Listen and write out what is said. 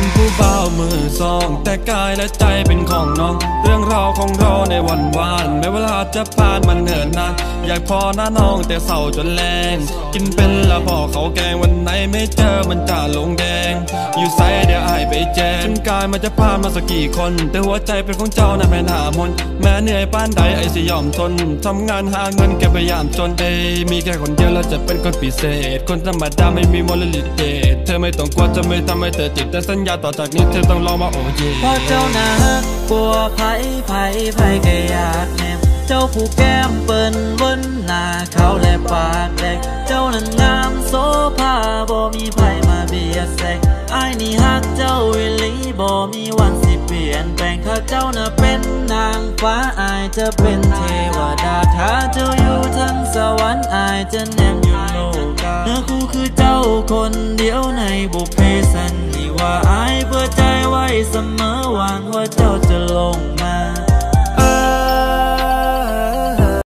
เป็นผู้เบามือซอง แต่กายและใจเป็นของน้อง เรื่องราวของเราในวันวานแม้เวลาจะผ่านมันเนิ่นนานอยากพอหน้าน้องแต่เศร้าจนแรง กินเป็นละพอเขาแกงวันไหนไม่เจอมันจะลงแดง อยู่ไซเดียวอาย ไปแจงกายมันจะผ่านมาสักกี่คน แต่หัวใจเป็นของเจ้านะแม่นหามนแม้เหนื่อยป้านใดไอ้สิยอมทนทำงานหาเงินแกพยายามจนเอยมีแค่คนเดียวแล้วจะเป็นคนพิเศษ คนธรรมดาไม่มีมลลิเตเธอไม่ต้องกลัวจะไม่ทำให้เธอติดแต่สัญญาต่อจากนี้เธอต้องลองมาโอเยเพราะเจ้าน่าฮักลัวไผไผไผก็อยากแนมเจ้าผู้แก้มเปิ้นบนหน้าเขาและปากแดงเจ้านั้นงามโซภาบ่มีไผมาเบียดแซง อ้ายนี่ฮักเจ้าวิลีบ่มีวันสิเปลี่ยนแปลงถ้าเจ้าน่ะเป็นนางฟ้าอายจะเป็นเทวดาถ้าเจ้าอยู่ทั้งสวรรค์อายจะแนมอยู่โลกาเนื้อคู่คือเจ้าคนเดียวในบุพเพสันนิวาอายเปิดใจไว้เสมอหวังว่าเจ้าจะลงมา